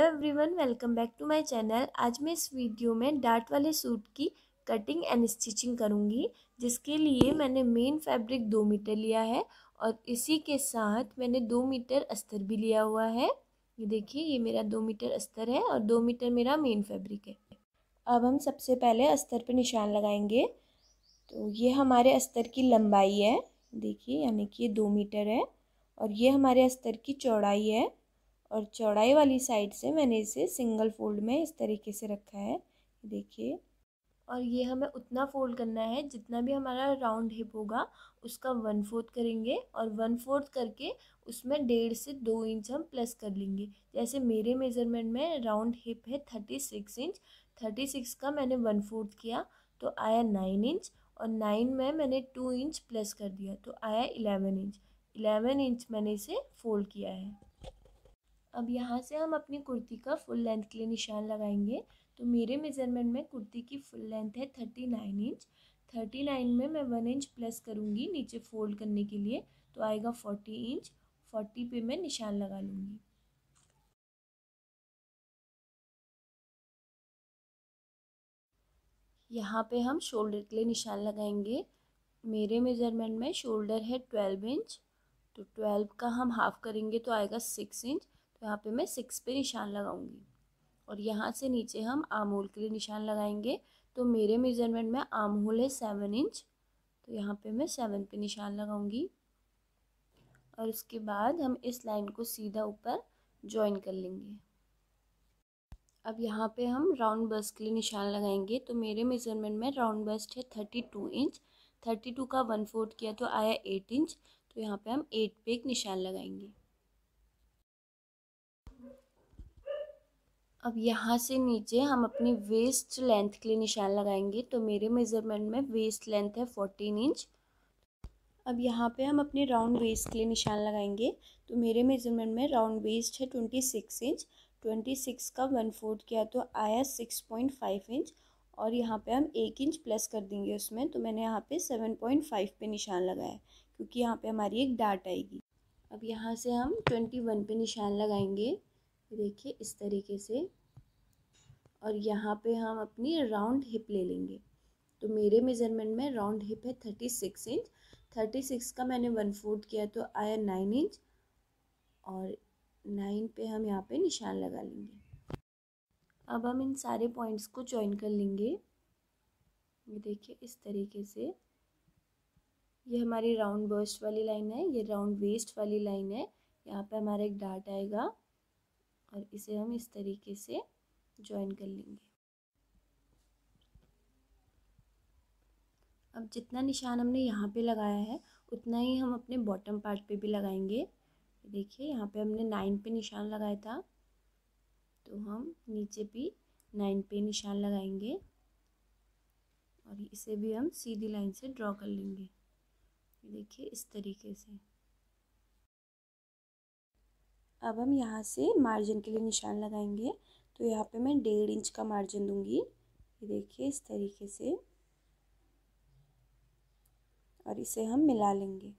Hello everyone, welcome back to my channel. आज मैं इस वीडियो में डार्ट वाले सूट की कटिंग एंड स्टिचिंग करूँगी, जिसके लिए मैंने मेन फैब्रिक दो मीटर लिया है और इसी के साथ मैंने दो मीटर अस्तर भी लिया हुआ है। ये देखिए, ये मेरा दो मीटर अस्तर है और दो मीटर मेरा मेन फैब्रिक है। अब हम सबसे पहले अस्तर पर निशान लगाएँगे। तो ये हमारे अस्तर की लंबाई है। देखिए, यानी कि ये दो मीटर है और ये हमारे अस्तर की चौड़ाई है। और चौड़ाई वाली साइड से मैंने इसे सिंगल फोल्ड में इस तरीके से रखा है। देखिए। और ये हमें उतना फोल्ड करना है जितना भी हमारा राउंड हिप होगा, उसका वन फोर्थ करेंगे और वन फोर्थ करके उसमें डेढ़ से दो इंच हम प्लस कर लेंगे। जैसे मेरे मेज़रमेंट में राउंड हिप है thirty six inch, thirty six का मैंने वन फोर्थ किया तो आया नाइन इंच और नाइन में मैंने टू इंच प्लस कर दिया तो आया इलेवन इंच। इलेवन इंच मैंने इसे फोल्ड किया है। अब यहाँ से हम अपनी कुर्ती का फुल लेंथ के लिए निशान लगाएँगे। तो मेरे मेज़रमेंट में कुर्ती की फुल लेंथ है thirty nine inch thirty nine में मैं वन इंच प्लस करूँगी नीचे फोल्ड करने के लिए। तो आएगा फोर्टी इंच फोर्टी पे मैं निशान लगा लूँगी। यहाँ पे हम शोल्डर के लिए निशान लगाएँगे। मेरे मेज़रमेंट में शोल्डर है ट्वेल्व इंच तो ट्वेल्व का हम हाफ़ करेंगे तो आएगा सिक्स इंच तो यहाँ पे मैं सिक्स पे निशान लगाऊँगी। और यहाँ से नीचे हम आम होल के लिए निशान लगाएँगे। तो मेरे मेज़रमेंट में आम होल है सेवन इंच तो यहाँ पे मैं सेवन पे निशान लगाऊँगी। और उसके बाद हम इस लाइन को सीधा ऊपर ज्वाइन कर लेंगे। अब यहाँ पे हम राउंड बस्ट के लिए निशान लगाएँगे। तो मेरे मेज़रमेंट में राउंड बस्ट है thirty two inch thirty two का वन फोर्थ किया तो आया एट इंच तो यहाँ पे हम एट पे एक निशान लगाएँगे। अब यहाँ से नीचे हम अपनी वेस्ट लेंथ के लिए निशान लगाएँगे। तो मेरे मेज़रमेंट में वेस्ट लेंथ है फोर्टीन इंच अब यहाँ पे हम अपने राउंड वेस्ट के लिए निशान लगाएँगे। तो मेरे मेज़रमेंट में राउंड वेस्ट है twenty six inch twenty six का वन फोर्थ किया तो आया सिक्स पॉइंट फाइव इंच और यहाँ पे हम एक इंच प्लस कर देंगे उसमें। तो मैंने यहाँ पे सेवन पॉइंट फाइव पे निशान लगाया क्योंकि यहाँ पे हमारी एक डाट आएगी। अब यहाँ से हम ट्वेंटी वन पे निशान लगाएँगे। देखिए, इस तरीके से। और यहाँ पे हम अपनी राउंड हिप ले लेंगे। तो मेरे मेज़रमेंट में राउंड हिप है thirty six inch thirty six का मैंने वन फोर्थ किया तो आया नाइन इंच और नाइन पे हम यहाँ पे निशान लगा लेंगे। अब हम इन सारे पॉइंट्स को ज्वाइन कर लेंगे। ये देखिए, इस तरीके से। ये हमारी राउंड बर्स्ट वाली लाइन है, ये राउंड वेस्ट वाली लाइन है। यहाँ पे हमारा एक डार्ट आएगा। और इसे हम इस तरीके से ज्वाइन कर लेंगे। अब जितना निशान हमने यहाँ पे लगाया है, उतना ही हम अपने बॉटम पार्ट पे भी लगाएँगे। देखिए, यहाँ पे हमने नाइन पे निशान लगाया था तो हम नीचे भी नाइन पे निशान लगाएँगे और इसे भी हम सीधी लाइन से ड्रॉ कर लेंगे। देखिए, इस तरीके से। अब हम यहाँ से मार्जिन के लिए निशान लगाएँगे। तो यहाँ पे मैं डेढ़ इंच का मार्जिन दूँगी। ये देखिए, इस तरीके से। और इसे हम मिला लेंगे।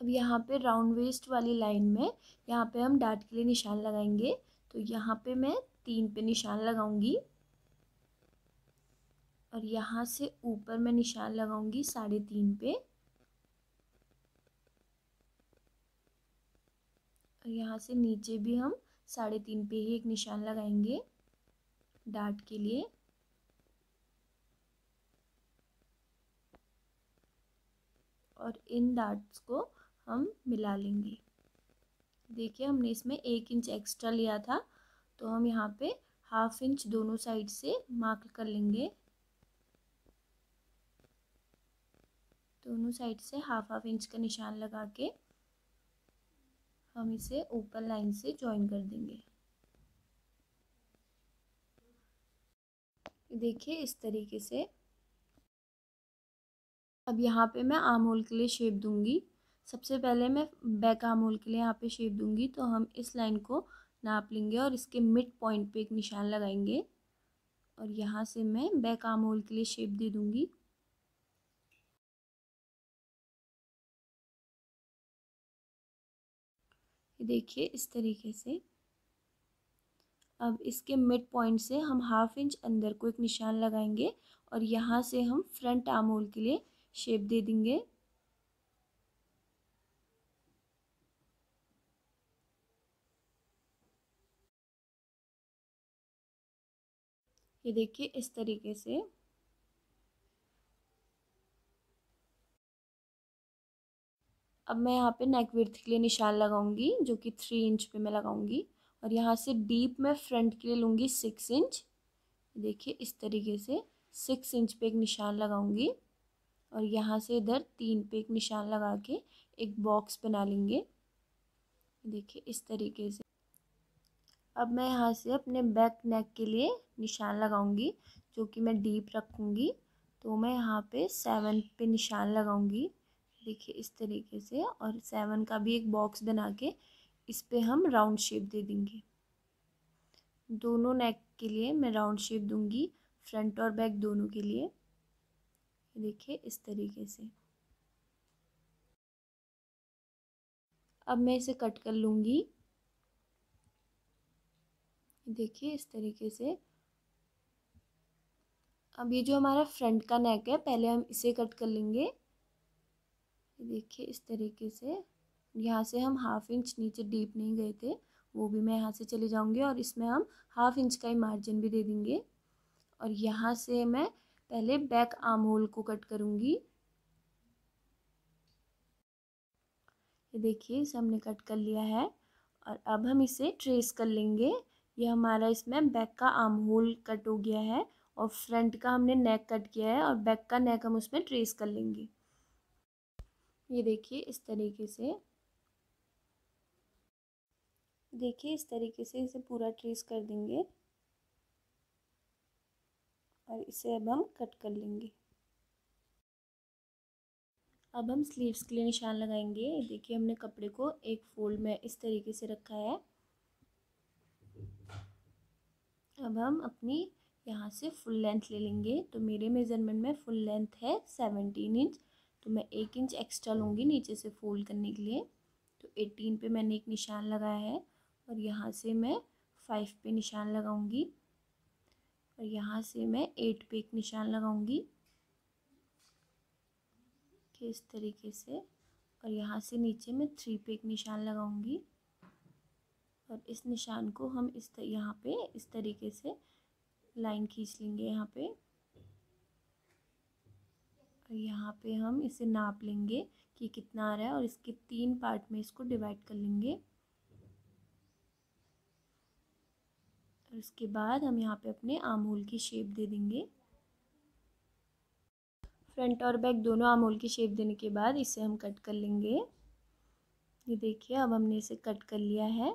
अब यहाँ पे राउंड वेस्ट वाली लाइन में यहाँ पे हम डाट के लिए निशान लगाएँगे। तो यहाँ पे मैं तीन पे निशान लगाऊँगी। और यहाँ से ऊपर मैं निशान लगाऊँगी साढ़े तीन पे। और यहाँ से नीचे भी हम साढ़े तीन पे ही एक निशान लगाएँगे डार्ट के लिए। और इन डार्ट्स को हम मिला लेंगे। देखिए, हमने इसमें एक इंच एक्स्ट्रा लिया था तो हम यहाँ पे हाफ़ इंच दोनों साइड से मार्क कर लेंगे। दोनों साइड से हाफ़ हाफ़ इंच का निशान लगा के हम इसे ऊपर लाइन से ज्वाइन कर देंगे। देखिए इस तरीके से। अब यहाँ पे मैं आम होल के लिए शेप दूँगी। सबसे पहले मैं बैक आम होल के लिए यहाँ पे शेप दूँगी तो हम इस लाइन को नाप लेंगे और इसके मिड पॉइंट पे एक निशान लगाएँगे। और यहाँ से मैं बैक आम होल के लिए शेप दे दूँगी। देखिए इस तरीके से। अब इसके मिड पॉइंट से हम हाफ़ इंच अंदर को एक निशान लगाएँगे और यहाँ से हम फ्रंट आर्म होल के लिए शेप दे देंगे। ये देखिए इस तरीके से। अब मैं यहाँ पे नेक विर्थ के लिए निशान लगाऊँगी, जो कि थ्री इंच पे मैं लगाऊँगी और यहाँ से डीप मैं फ्रंट के लिए लूँगी सिक्स इंच देखिए इस तरीके से सिक्स इंच पे एक निशान लगाऊँगी और यहाँ से इधर तीन पे एक निशान लगा के एक बॉक्स बना लेंगे। देखिए इस तरीके से। अब मैं यहाँ से अपने बैक नेक के लिए निशान लगाऊँगी, जो कि मैं डीप रखूँगी तो मैं यहाँ पे सेवन पे निशान लगाऊँगी। देखिए, इस तरीके से और सेवन का भी एक बॉक्स बना के इस पर हम राउंड शेप दे देंगे। दोनों नेक के लिए मैं राउंड शेप दूँगी फ्रंट और बैक दोनों के लिए। देखिए, इस तरीके से। अब मैं इसे कट कर लूँगी। देखिए, इस तरीके से। अब ये जो हमारा फ्रंट का नेक है, पहले हम इसे कट कर लेंगे। देखिए इस तरीके से। यहाँ से हम हाफ़ इंच नीचे डीप नहीं गए थे, वो भी मैं यहाँ से चले जाऊँगी और इसमें हम हाफ़ इंच का ही मार्जिन भी दे देंगे। और यहाँ से मैं पहले बैक आर्म होल को कट करूँगी। ये देखिए, इसे हमने कट कर लिया है और अब हम इसे ट्रेस कर लेंगे। ये हमारा इसमें बैक का आर्म होल कट हो गया है और फ्रंट का हमने नेक कट किया है और बैक का नेक हम उसमें ट्रेस कर लेंगे। ये देखिए इस तरीके से। देखिए इस तरीके से इसे पूरा ट्रेस कर देंगे। और इसे अब हम कट कर लेंगे। अब हम स्लीव्स के लिए निशान लगाएँगे। देखिए हमने कपड़े को एक फोल्ड में इस तरीके से रखा है। अब हम अपनी यहाँ से फुल लेंथ ले लेंगे। तो मेरे मेज़रमेंट में फुल लेंथ है सेवनटीन इंच। तो मैं एक इंच एक्स्ट्रा लूँगी नीचे से फोल्ड करने के लिए। तो एटीन पे मैंने एक निशान लगाया है और यहाँ से मैं फाइव पे निशान लगाऊँगी। और यहाँ से मैं एट पे एक निशान लगाऊँगी। कि इस तरीके से। और यहाँ से नीचे मैं थ्री पे एक निशान लगाऊँगी। और इस निशान को हम इस यहाँ पे इस तरीके से लाइन खींच लेंगे यहाँ पे। यहाँ पे हम इसे नाप लेंगे कि कितना आ रहा है और इसके तीन पार्ट में इसको डिवाइड कर लेंगे। और उसके बाद हम यहाँ पे अपने आमूल की शेप दे देंगे। फ्रंट और बैक दोनों आमूल की शेप देने के बाद इसे हम कट कर लेंगे। ये देखिए, अब हमने इसे कट कर लिया है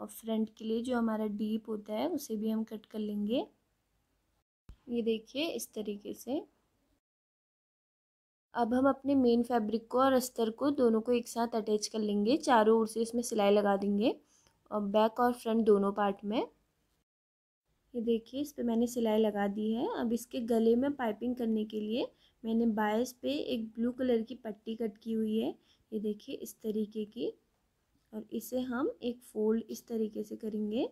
और फ्रंट के लिए जो हमारा डीप होता है, उसे भी हम कट कर लेंगे। ये देखिए, इस तरीके से। अब हम अपने मेन फैब्रिक को और अस्तर को दोनों को एक साथ अटैच कर लेंगे। चारों ओर से इसमें सिलाई लगा देंगे। और बैक और फ्रंट दोनों पार्ट में। ये देखिए, इस पर मैंने सिलाई लगा दी है। अब इसके गले में पाइपिंग करने के लिए मैंने बायस पे एक ब्लू कलर की पट्टी कट की हुई है। ये देखिए, इस तरीके की। और इसे हम एक फोल्ड इस तरीके से करेंगे।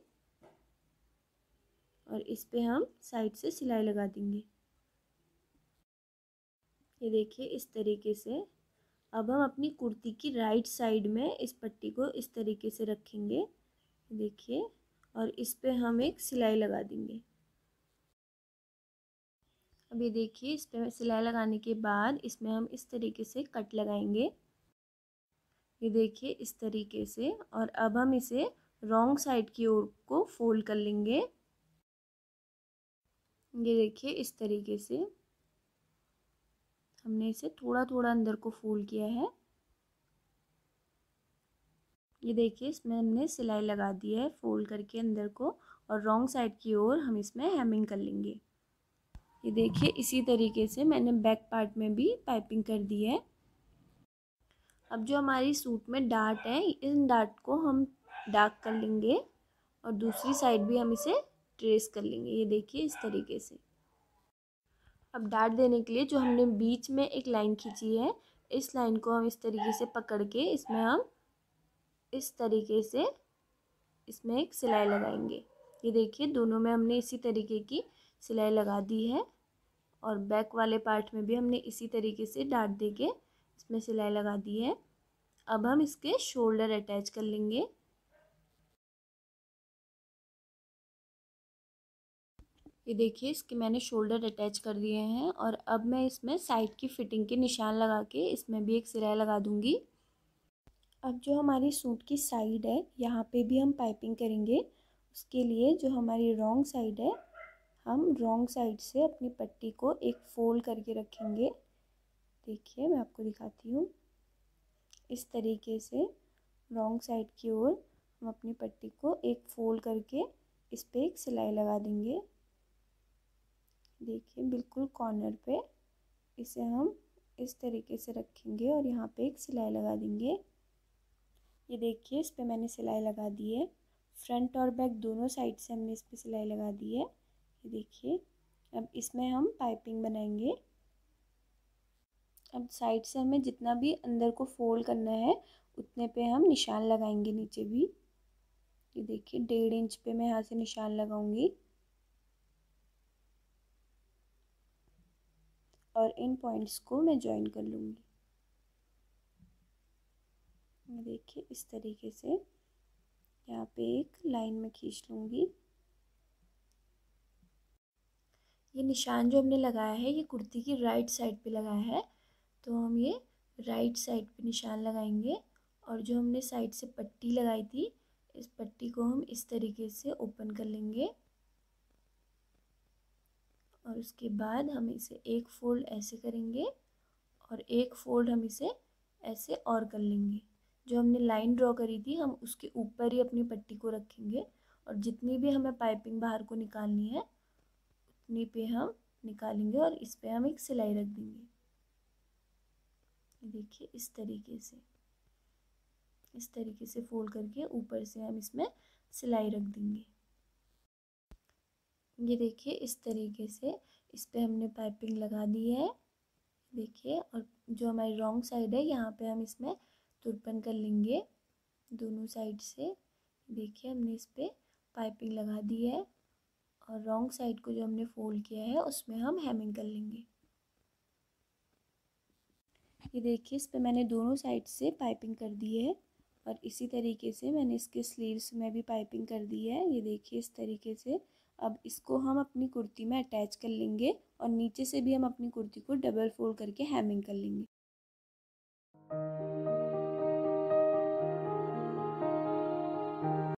और इस पर हम साइड से सिलाई लगा देंगे। ये देखिए इस तरीके से। अब हम अपनी कुर्ती की राइट साइड में इस पट्टी को इस तरीके से रखेंगे। देखिए, और इस पे हम एक सिलाई लगा देंगे। अब ये देखिए, इस पे सिलाई लगाने के बाद इसमें हम इस तरीके से कट लगाएँगे। ये देखिए, इस तरीके से, और अब हम इसे रॉन्ग साइड की ओर को फोल्ड कर लेंगे। ये देखिए, इस तरीके से। हमने इसे थोड़ा थोड़ा अंदर को फोल्ड किया है। ये देखिए, इसमें हमने सिलाई लगा दी है फोल्ड करके अंदर को और रॉन्ग साइड की ओर हम इसमें हेमिंग कर लेंगे। ये देखिए, इसी तरीके से मैंने बैक पार्ट में भी पाइपिंग कर दी है। अब जो हमारी सूट में डार्ट है, इन डार्ट को हम डार्क कर लेंगे और दूसरी साइड भी हम इसे ट्रेस कर लेंगे। ये देखिए, इस तरीके से। अब डार्ट देने के लिए जो हमने बीच में एक लाइन खींची है, इस लाइन को हम इस तरीके से पकड़ के इसमें हम इस तरीके से इसमें एक सिलाई लगाएँगे। ये देखिए, दोनों में हमने इसी तरीके की सिलाई लगा दी है और बैक वाले पार्ट में भी हमने इसी तरीके से डाट दे के इसमें सिलाई लगा दी है। अब हम इसके शोल्डर अटैच कर लेंगे। ये देखिए, इसके मैंने शोल्डर अटैच कर दिए हैं और अब मैं इसमें साइड की फिटिंग के निशान लगा के इसमें भी एक सिलाई लगा दूँगी। अब जो हमारी सूट की साइड है, यहाँ पे भी हम पाइपिंग करेंगे। उसके लिए जो हमारी रॉन्ग साइड है, हम रॉन्ग साइड से अपनी पट्टी को एक फोल्ड करके रखेंगे। देखिए, मैं आपको दिखाती हूँ। इस तरीके से रॉन्ग साइड की ओर हम अपनी पट्टी को एक फोल्ड करके इस पर एक सिलाई लगा देंगे। देखिए, बिल्कुल कॉर्नर पे इसे हम इस तरीके से रखेंगे और यहाँ पे एक सिलाई लगा देंगे। ये देखिए, इस पर मैंने सिलाई लगा दी है। फ्रंट और बैक दोनों साइड से हमने इस पर सिलाई लगा दी है। ये देखिए, अब इसमें हम पाइपिंग बनाएँगे। अब साइड से हमें जितना भी अंदर को फोल्ड करना है, उतने पे हम निशान लगाएँगे नीचे भी। ये देखिए, डेढ़ इंच पे मैं यहाँ से निशान लगाऊँगी। और इन पॉइंट्स को मैं ज्वाइन कर लूँगी। देखिए, इस तरीके से यहाँ पे एक लाइन में खींच लूँगी। ये निशान जो हमने लगाया है, ये कुर्ती की राइट साइड पे लगाया है। तो हम ये राइट साइड पे निशान लगाएँगे और जो हमने साइड से पट्टी लगाई थी, इस पट्टी को हम इस तरीके से ओपन कर लेंगे। और उसके बाद हम इसे एक फोल्ड ऐसे करेंगे और एक फोल्ड हम इसे ऐसे और कर लेंगे। जो हमने लाइन ड्रॉ करी थी, हम उसके ऊपर ही अपनी पट्टी को रखेंगे और जितनी भी हमें पाइपिंग बाहर को निकालनी है, उतनी पे हम निकालेंगे और इस पे हम एक सिलाई रख देंगे। देखिए, इस तरीके से, इस तरीके से फोल्ड करके ऊपर से हम इसमें सिलाई रख देंगे। ये देखिए, इस तरीके से इस पर हमने पाइपिंग लगा दी है। देखिए, और जो हमारी रॉन्ग साइड है, यहाँ पे हम इसमें तुरपन कर लेंगे दोनों साइड से। देखिए, हमने इस पर पाइपिंग लगा दी है और रॉन्ग साइड को जो हमने फोल्ड किया है, उसमें हम हेमिंग कर लेंगे। ये देखिए, इस पर मैंने दोनों साइड से पाइपिंग कर दी है और इसी तरीके से मैंने इसके स्लीव्स में भी पाइपिंग कर दी है। ये देखिए, इस तरीके से अब इसको हम अपनी कुर्ती में अटैच कर लेंगे और नीचे से भी हम अपनी कुर्ती को डबल फोल्ड करके हेमिंग कर लेंगे।